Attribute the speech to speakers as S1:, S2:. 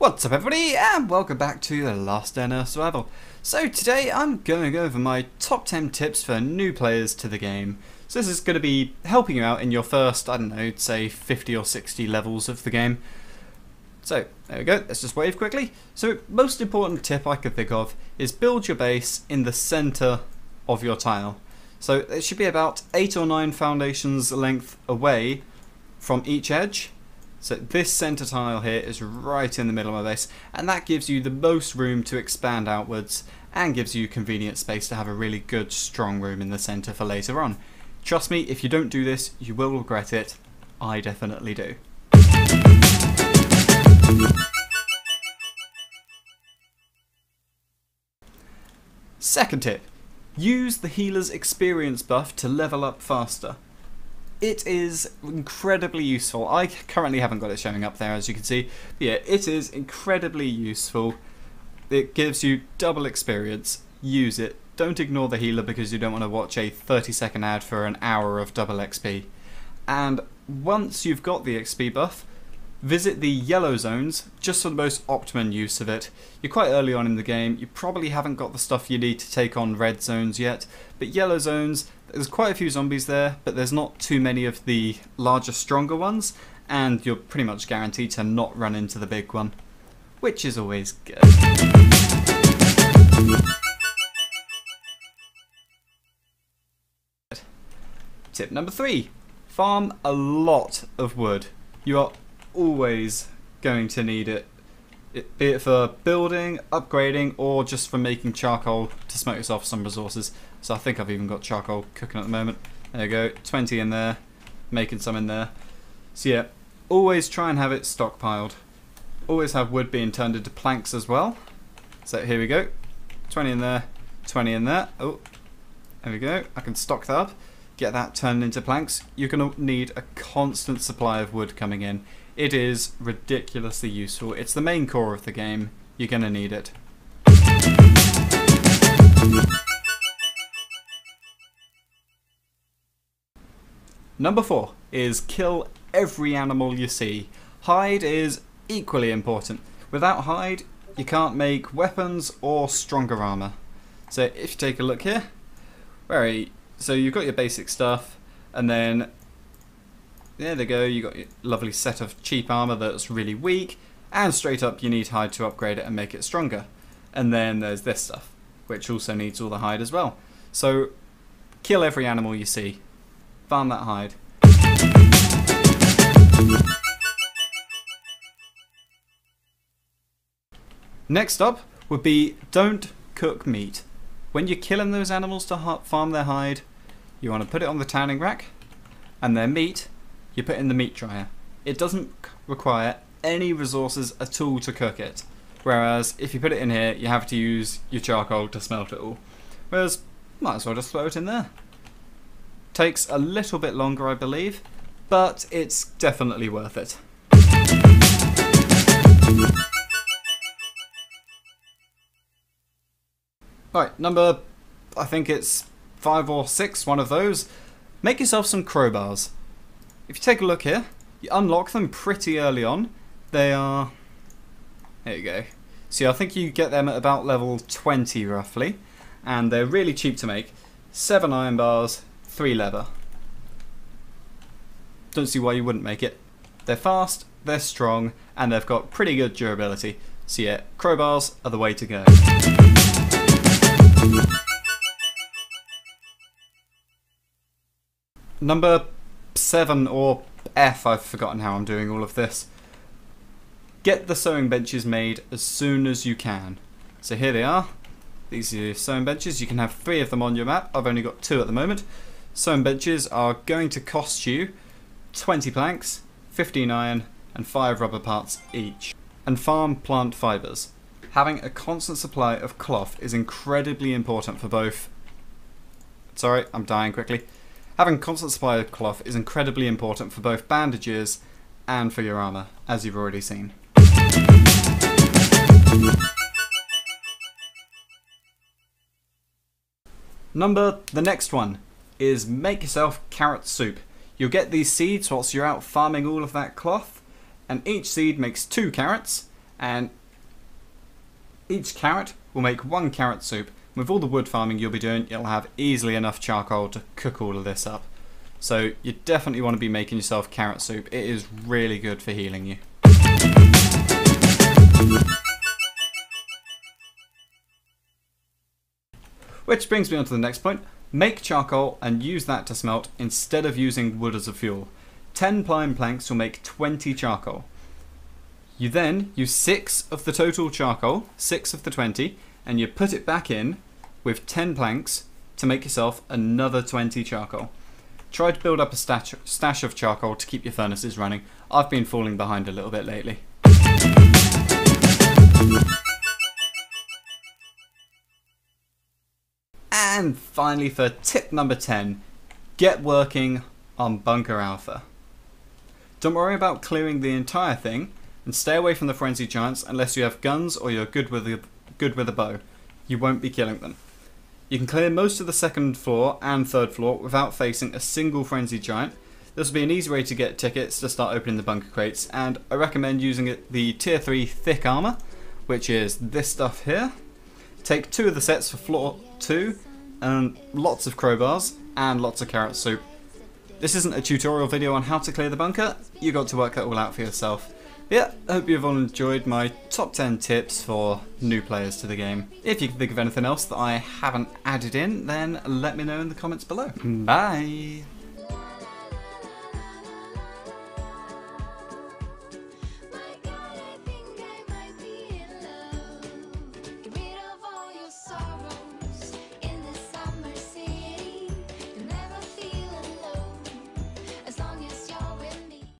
S1: What's up everybody and welcome back to The Last Earth Survival. So today I'm going over my top 10 tips for new players to the game. So this is going to be helping you out in your first, I don't know, say 50 or 60 levels of the game. So there we go, let's just wave quickly. So most important tip I could think of is build your base in the centre of your tile. So it should be about 8 or 9 foundations length away from each edge so this center tile here is right in the middle of this and that gives you the most room to expand outwards and gives you convenient space to have a really good strong room in the center for later on. Trust me, if you don't do this, you will regret it. I definitely do. Second tip, use the healer's experience buff to level up faster. It is incredibly useful. I currently haven't got it showing up there as you can see. But yeah, it is incredibly useful. It gives you double experience. Use it. Don't ignore the healer because you don't want to watch a 30 second ad for an hour of double XP. And once you've got the XP buff, visit the yellow zones just for the most optimum use of it. You're quite early on in the game, you probably haven't got the stuff you need to take on red zones yet, but yellow zones, there's quite a few zombies there, but there's not too many of the larger, stronger ones, and you're pretty much guaranteed to not run into the big one, which is always good. Tip number three, farm a lot of wood. You are always going to need it, it, be it for building, upgrading, or just for making charcoal to smoke yourself some resources. So I think I've even got charcoal cooking at the moment. There you go, 20 in there, making some in there. So yeah, always try and have it stockpiled. Always have wood being turned into planks as well. So here we go, 20 in there, 20 in there. Oh, there we go, I can stock that up. Get that turned into planks. You're going to need a constant supply of wood coming in. It is ridiculously useful. It's the main core of the game. You're going to need it. Number four is kill every animal you see. Hide is equally important. Without hide, you can't make weapons or stronger armor. So if you take a look here, very so you've got your basic stuff, and then there they go. You got your lovely set of cheap armor that's really weak, and straight up you need hide to upgrade it and make it stronger. And then there's this stuff, which also needs all the hide as well. So kill every animal you see. Farm that hide. Next up would be don't cook meat. When you're killing those animals to farm their hide, you want to put it on the tanning rack, and their meat, you put in the meat dryer. It doesn't require any resources at all to cook it. Whereas if you put it in here, you have to use your charcoal to smelt it all. Whereas, might as well just throw it in there. Takes a little bit longer, I believe, but it's definitely worth it. Right, number, I think it's five or six, one of those. Make yourself some crowbars. If you take a look here, you unlock them pretty early on. They are, there you go. See, I think you get them at about level 20 roughly, and they're really cheap to make. Seven iron bars, three leather. Don't see why you wouldn't make it. They're fast, they're strong, and they've got pretty good durability. So yeah, crowbars are the way to go. Number 7 or F, I've forgotten how I'm doing all of this. Get the sewing benches made as soon as you can. So here they are. These are your sewing benches. You can have three of them on your map. I've only got two at the moment. Sewing benches are going to cost you 20 planks, 15 iron, and 5 rubber parts each. And farm plant fibres. Having a constant supply of cloth is incredibly important for both. Sorry, I'm dying quickly. Having constant supply of cloth is incredibly important for both bandages and for your armour, as you've already seen. Number, the next one, is make yourself carrot soup. You'll get these seeds whilst you're out farming all of that cloth, and each seed makes two carrots, and each carrot will make one carrot soup. With all the wood farming you'll be doing, you'll have easily enough charcoal to cook all of this up. So you definitely want to be making yourself carrot soup. It is really good for healing you. Which brings me on to the next point. Make charcoal and use that to smelt instead of using wood as a fuel. 10 pine planks will make 20 charcoal. You then use 6 of the total charcoal, 6 of the 20, and you put it back in with 10 planks to make yourself another 20 charcoal. Try to build up a stash, stash of charcoal to keep your furnaces running. I've been falling behind a little bit lately. And finally for tip number 10, get working on Bunker Alpha. Don't worry about clearing the entire thing, and stay away from the frenzy Giants unless you have guns or you're good with a, good with a bow. You won't be killing them. You can clear most of the second floor and third floor without facing a single Frenzied Giant. This will be an easy way to get tickets to start opening the bunker crates, and I recommend using the Tier 3 Thick Armour, which is this stuff here. Take two of the sets for floor 2, and lots of crowbars, and lots of carrot soup. This isn't a tutorial video on how to clear the bunker, you got to work that all out for yourself. Yeah, I hope you've all enjoyed my top 10 tips for new players to the game. If you can think of anything else that I haven't added in, then let me know in the comments below. Hmm. Bye!